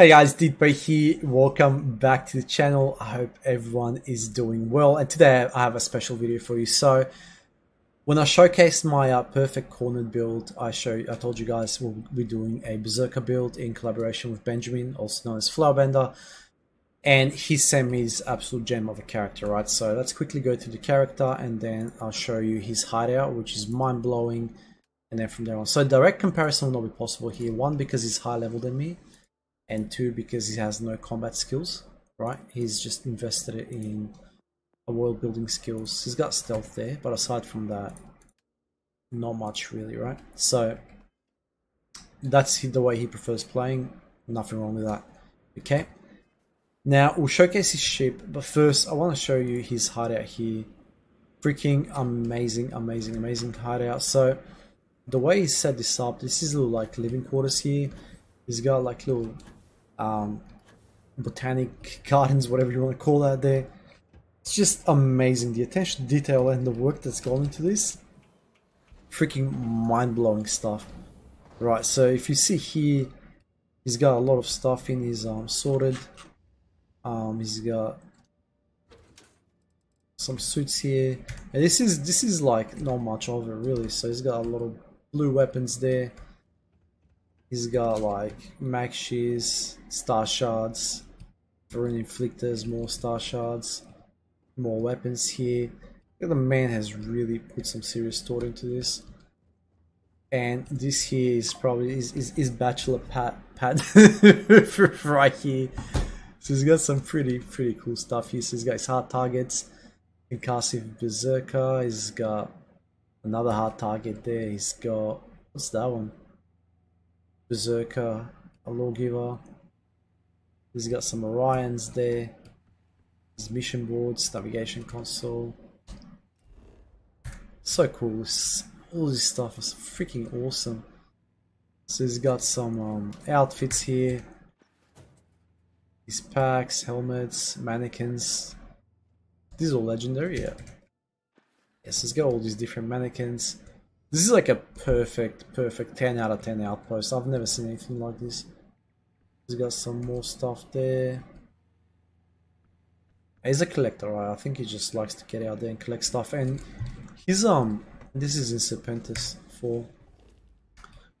Hey guys, DeanPo here. Welcome back to the channel. I hope everyone is doing well. And today I have a special video for you. So, when I showcased my uh, perfect cornered build, I show I told you guys we'll be doing a Berserker build in collaboration with Benjamin, also known as Floughbender. And he sent me his absolute gem of a character, right? So let's quickly go through the character and then I'll show you his hideout, which is mind blowing. And then from there on. So direct comparison will not be possible here. One, because he's high level than me and two because he has no combat skills right? He's just invested in a world building skills. He's got stealth there but aside from that not much really right? So that's the way he prefers playing. Nothing wrong with that. Okay. Now we'll showcase his ship but first i want to show you his hideout here. Freaking amazing amazing amazing hideout. So the way he set this up this is little like living quarters here. He's got like little um, botanic gardens, whatever you want to call that there. It's just amazing. The attention detail and the work that's gone into this. Freaking mind-blowing stuff. Right, so if you see here, he's got a lot of stuff in his um, sorted. Um, he's got some suits here. And this is this is like not much of it really. So he's got a lot of blue weapons there. He's got like MagShears, star shards, rune inflictors, more star shards, more weapons here. The man has really put some serious thought into this. And this here is probably his, his bachelor pad, pad right here. So he's got some pretty pretty cool stuff here. So he's got his hard targets, Concussive Berserker, he's got another hard target there, he's got what's that one? Berserker, a lawgiver. He's got some Orions there. His mission boards, navigation console. So cool. All this stuff is freaking awesome. So he's got some um, outfits here. His packs, helmets, mannequins. These are all legendary, yeah. Yes, he's got all these different mannequins. This is like a perfect, perfect 10 out of 10 outpost. I've never seen anything like this. He's got some more stuff there. He's a collector, right? I think he just likes to get out there and collect stuff. And his, um, this is in Serpentis 4.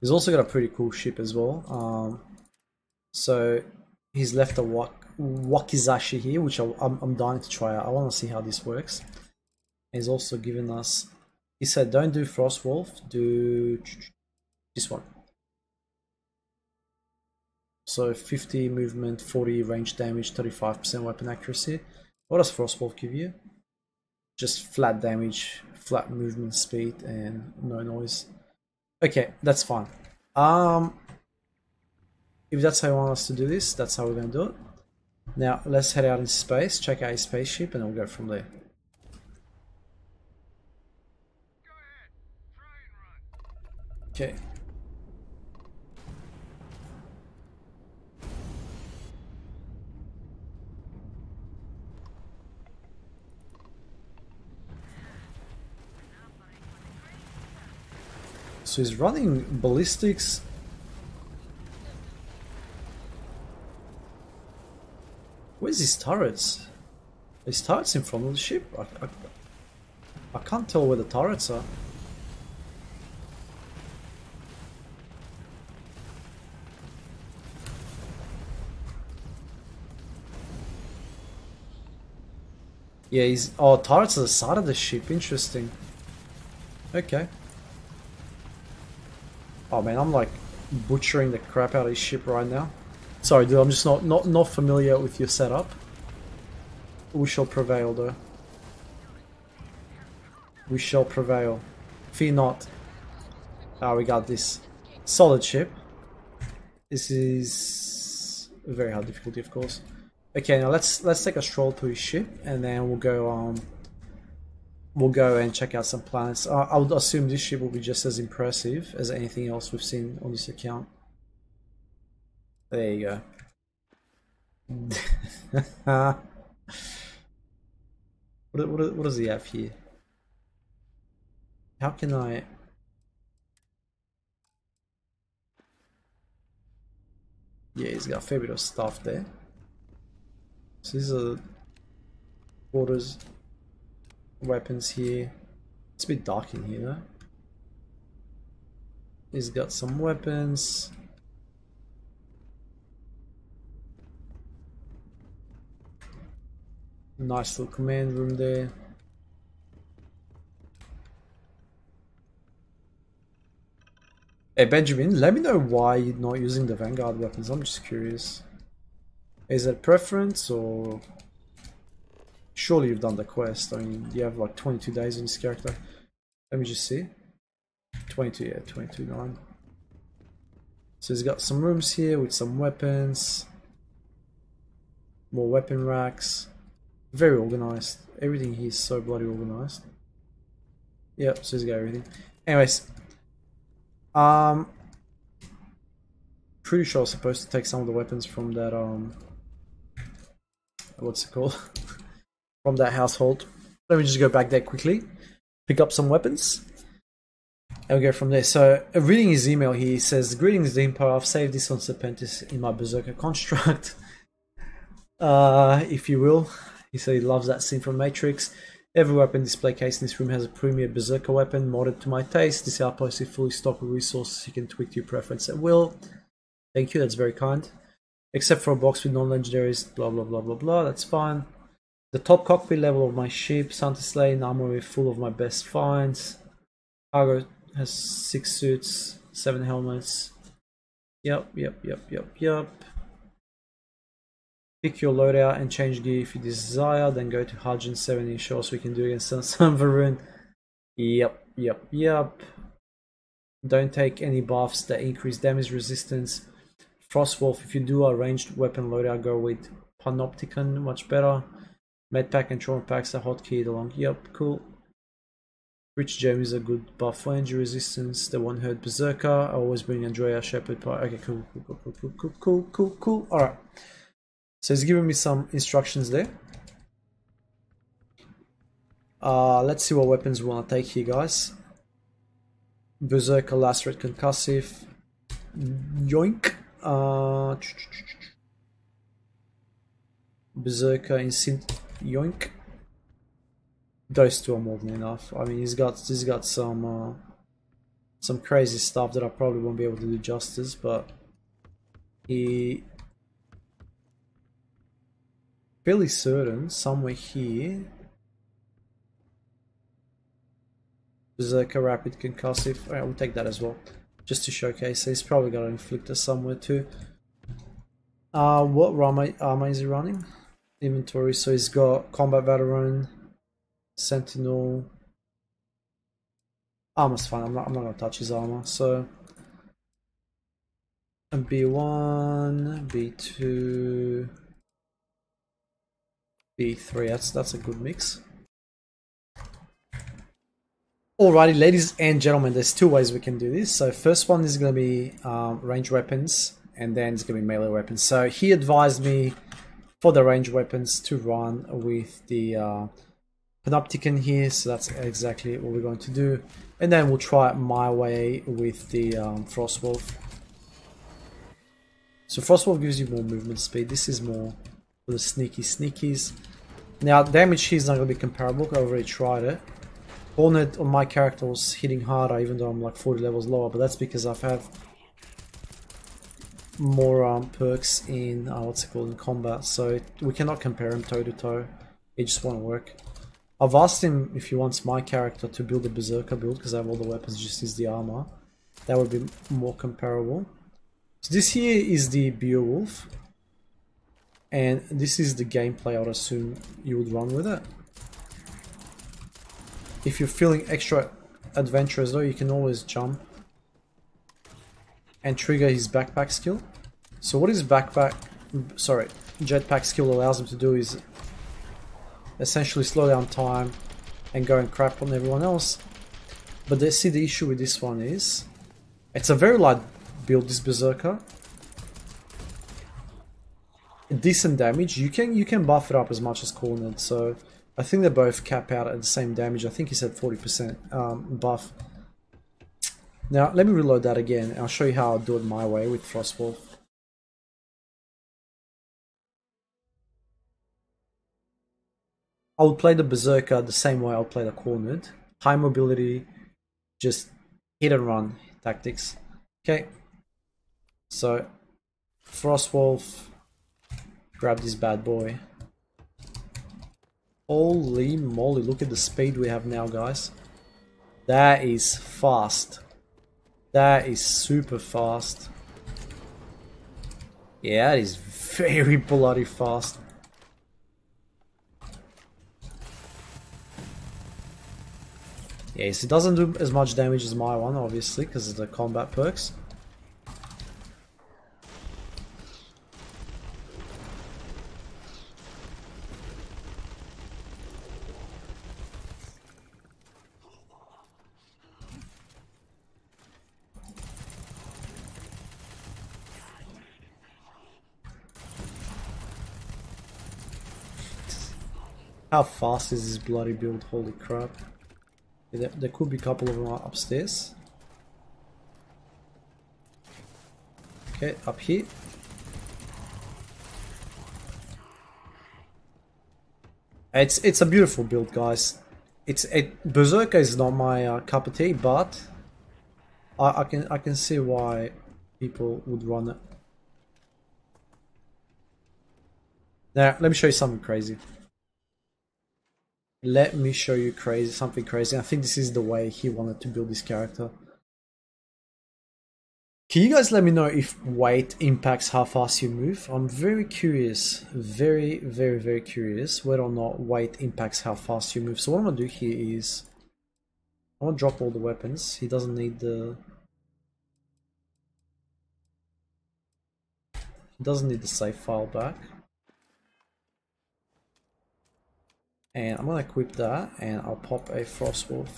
He's also got a pretty cool ship as well. Um, so he's left a wak Wakizashi here, which I, I'm, I'm dying to try out. I want to see how this works. He's also given us he said, don't do Frostwolf, do this one. So 50 movement, 40 range damage, 35% weapon accuracy. What does Frostwolf give you? Just flat damage, flat movement speed, and no noise. Okay, that's fine. Um, if that's how you want us to do this, that's how we're going to do it. Now, let's head out in space, check out his spaceship, and we'll go from there. Okay. So he's running ballistics. Where's his turrets? His turrets in front of the ship? I, I, I can't tell where the turrets are. Yeah, he's... Oh, turrets are the side of the ship. Interesting. Okay. Oh man, I'm like butchering the crap out of his ship right now. Sorry dude, I'm just not, not, not familiar with your setup. We shall prevail though. We shall prevail. Fear not. Ah, oh, we got this. Solid ship. This is very hard difficulty, of course. Okay, now let's let's take a stroll to his ship, and then we'll go um we'll go and check out some planets. Uh, I would assume this ship will be just as impressive as anything else we've seen on this account. There you go. what, what, what does he have here? How can I... Yeah, he's got a fair bit of stuff there. So these are quarters weapons here. It's a bit dark in here though. He's got some weapons. Nice little command room there. Hey Benjamin, let me know why you're not using the Vanguard weapons. I'm just curious. Is it preference or surely you've done the quest? I mean, you have like 22 days in this character. Let me just see. 22, yeah, 22, 9. So he's got some rooms here with some weapons. More weapon racks. Very organized. Everything here is so bloody organized. Yep, so he's got everything. Anyways. Um pretty sure I was supposed to take some of the weapons from that um what's it called? from that household. Let me just go back there quickly. Pick up some weapons. I'll go from there. So, reading his email, he says, Greetings, DeanPo. I've saved this on Serpentis in my Berserker construct, uh, if you will. He said he loves that scene from Matrix. Every weapon display case in this room has a premier Berserker weapon modded to my taste. This outpost is fully stocked with resources you can tweak to your preference at will. Thank you, that's very kind. Except for a box with non-legendaries, blah blah blah blah blah, that's fine. The top cockpit level of my ship, Santa Slane, armory full of my best finds. Cargo has six suits, seven helmets. Yep, yep, yep, yep, yep. Pick your loadout and change gear if you desire, then go to Hudgens 70 shows we can do against Sun Varun. Yep, yep, yep. Don't take any buffs that increase damage resistance. Frostwolf, if you do a ranged weapon loadout, go with Panopticon, much better. Medpack and Trauma Packs are hotkeyed along. Yep, cool. Rich Gem is a good buff for injury resistance. The one hurt Berserker. I always bring Andreja Shepherd. Part. Okay, cool, cool, cool, cool, cool, cool, cool, cool. Alright. So he's giving me some instructions there. Uh, let's see what weapons we want to take here, guys. Berserker, Lacerate, Concussive. Yoink. Uh, Berserker, Instant. Yoink those two are more than enough. I mean, he's got he's got some uh, some crazy stuff that I probably won't be able to do justice, but he fairly certain somewhere here. Berserker Rapid Concussive. Alright, we'll take that as well. Just to showcase. He's probably got an Inflictor somewhere too. Uh, what armor, is he running? Inventory. So he's got Combat Veteran, Sentinel. Armor's fine. I'm not. I'm not gonna touch his armor. So. And B1, B2, B3. That's that's a good mix. Alrighty, ladies and gentlemen, there's two ways we can do this. So first one is going to be um, range weapons, and then it's going to be melee weapons. So he advised me for the range weapons to run with the uh, Panopticon here, so that's exactly what we're going to do. And then we'll try my way with the um, Frostwolf. So Frostwolf gives you more movement speed, this is more for the sneaky sneakies. Now damage here is not going to be comparable, I already tried it. Hornet on my character was hitting harder even though I'm like 40 levels lower, but that's because I've had more um, perks in, uh, what's it called, in combat, so we cannot compare him toe to toe. It just won't work. I've asked him if he wants my character to build a Berserker build because I have all the weapons, just use the armor. That would be more comparable. So this here is the Beowulf. And this is the gameplay I'd assume you would run with it. If you're feeling extra adventurous though, you can always jump and trigger his backpack skill. So what his backpack, sorry, jetpack skill allows him to do is essentially slow down time and go and crap on everyone else. But they see the issue with this one is it's a very light build this berserker. Decent damage. You can you can buff it up as much as cornered, so I think they both cap out at the same damage. I think he said 40% um, buff. Now, let me reload that again. I'll show you how I'll do it my way with Frostwolf. I'll play the Berserker the same way I'll play the Cornered. High mobility, just hit and run tactics. Okay, so Frostwolf, grab this bad boy. Holy moly, look at the speed we have now, guys. That is fast. That is super fast. Yeah, that is very bloody fast. Yes, it doesn't do as much damage as my one, obviously, because of the combat perks. How fast is this bloody build? Holy crap. There, there could be a couple of them upstairs. Okay, up here. It's it's a beautiful build, guys. It's it Berserker is not my uh, cup of tea, but I, I can I can see why people would run it. Now, let me show you something crazy. Let me show you crazy something crazy. I think this is the way he wanted to build this character. Can you guys let me know if weight impacts how fast you move? I'm very curious, very, very, very curious whether or not weight impacts how fast you move. So what I'm gonna do here is, I'm gonna drop all the weapons. He doesn't need the, he doesn't need the save file back. And I'm gonna equip that and I'll pop a Frostwolf.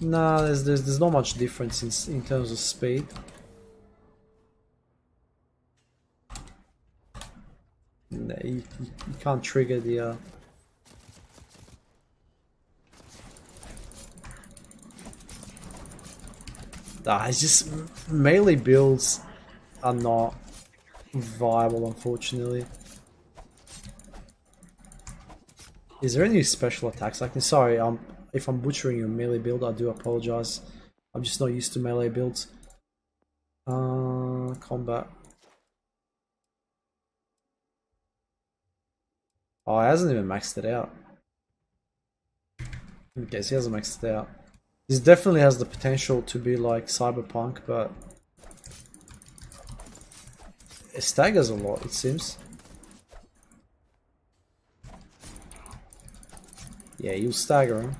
Nah, there's, there's, there's not much difference in, in terms of speed. Nah, you, you, can't trigger the... Uh... Nah, it's just melee builds are not viable unfortunately. Is there any special attacks? Can sorry, um, if I'm butchering your melee build, I do apologize. I'm just not used to melee builds. Uh, combat. Oh, he hasn't even maxed it out. Okay, so he hasn't maxed it out. This definitely has the potential to be like Cyberpunk, but it staggers a lot, it seems. Yeah, you stagger him.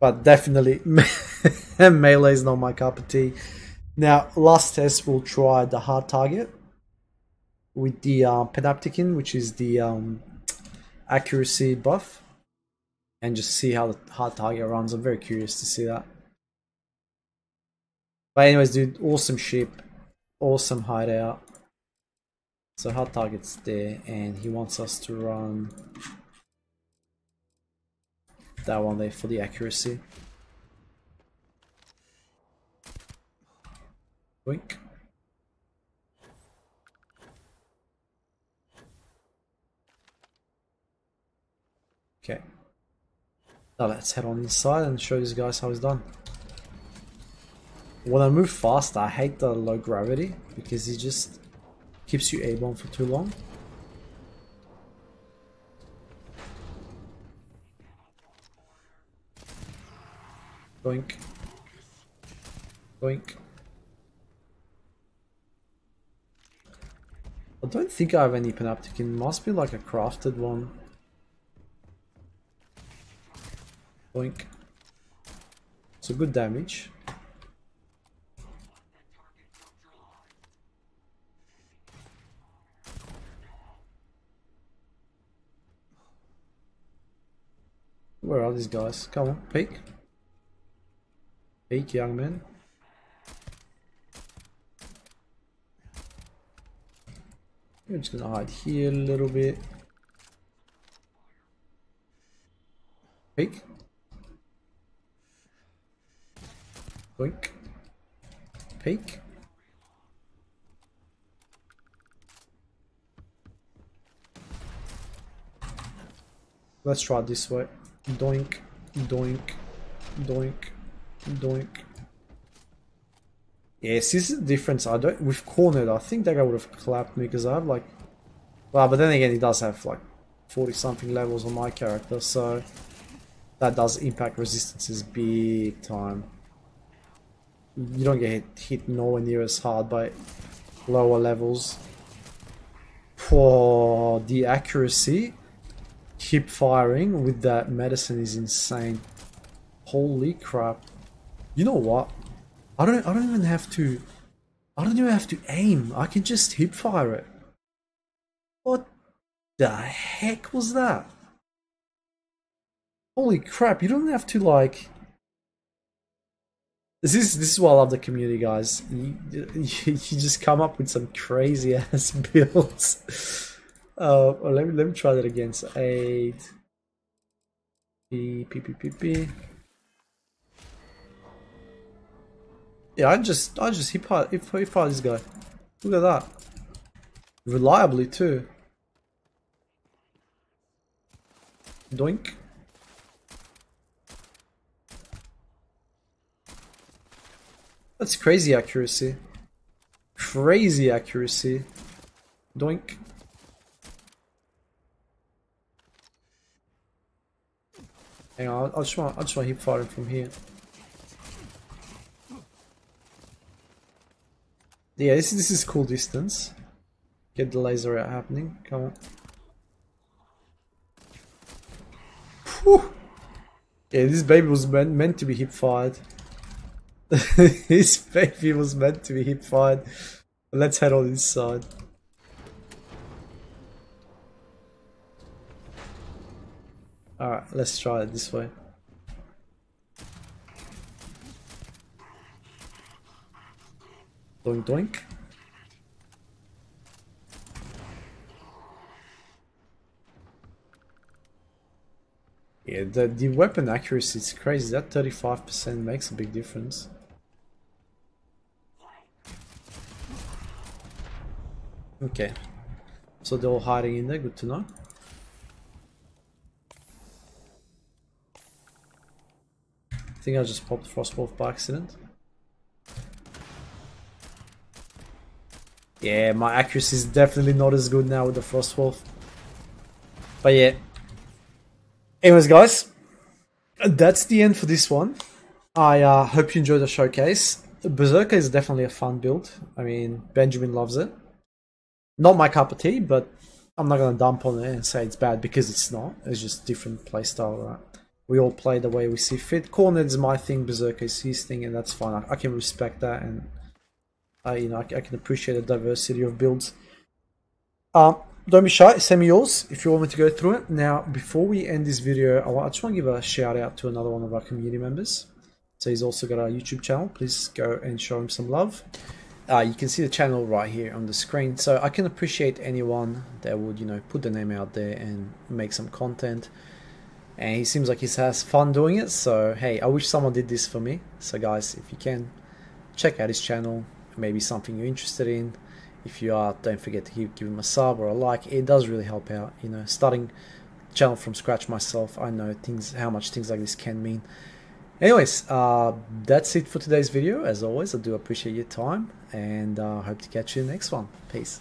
But definitely, melee is not my cup of tea. Now, last test, we'll try the hard target with the uh, Panopticon, which is the um, accuracy buff, and just see how the hard target runs. I'm very curious to see that. But anyways, dude, awesome ship, awesome hideout. So hard target's there, and he wants us to run that one there for the accuracy. Wink. Okay. Now let's head on inside and show these guys how it's done. When I move fast, I hate the low gravity because it just keeps you airborne for too long. Boink. Boink. I don't think I have any Panopticon. Must be like a crafted one. Boink. A good damage. Where are these guys? Come on, peek. Peek, young man. I'm just gonna hide here a little bit. Peek. Boink. Peek. Let's try this way. Doink, doink, doink, doink. Yes, this is the difference. I don't with cornered. I think that guy would have clapped me because I have like, well, but then again, he does have like forty something levels on my character, so that does impact resistances big time. You don't get hit, hit nowhere near as hard by lower levels. For the accuracy, hip firing with that medicine is insane. Holy crap. You know what? I don't I don't even have to I don't even have to aim. I can just hip fire it. What the heck was that? Holy crap, you don't have to like this is this is why I love the community, guys. You, you, you just come up with some crazy ass builds. Uh, let me let me try that again. So eight, p p p p p. Yeah, I just I just hip fire hip, hip this guy. Look at that. Reliably too. Doink. That's crazy accuracy. Crazy accuracy. Doink. Hang on, I'll just want, I'll just want hip fire from here. Yeah, this this is cool distance. Get the laser out happening. Come on. Whew. Yeah, this baby was meant meant to be hip fired. this baby was meant to be hip fired. Let's head on this side. Alright, let's try it this way. Doink doink. Yeah, the, the weapon accuracy is crazy. That 35% makes a big difference. Okay. So they're all hiding in there, good to know. I think I just popped Frostwolf by accident. Yeah, my accuracy is definitely not as good now with the Frostwolf. But yeah. Anyways, guys, that's the end for this one. I uh, hope you enjoyed the showcase. Berserker is definitely a fun build. I mean, Benjamin loves it. Not my cup of tea, but I'm not gonna dump on it and say it's bad because it's not. It's just different playstyle, right? We all play the way we see fit. Cornered is my thing, Berserker is his thing, and that's fine. I, I can respect that, and I, you know, I, I, can appreciate the diversity of builds. Um, don't be shy. Send me yours if you want me to go through it. Now, before we end this video, I, I just want to give a shout out to another one of our community members. So he's also got a YouTube channel. Please go and show him some love. Uh, you can see the channel right here on the screen. So I can appreciate anyone that would, you know, put the name out there and make some content. And he seems like he has fun doing it. So, hey, I wish someone did this for me. So guys, if you can, check out his channel. Maybe something you're interested in. If you are, don't forget to give, give him a sub or a like. It does really help out. You know, starting channel from scratch myself, I know things, how much things like this can mean. Anyways, uh, that's it for today's video. As always, I do appreciate your time and uh, hope to catch you in the next one. Peace.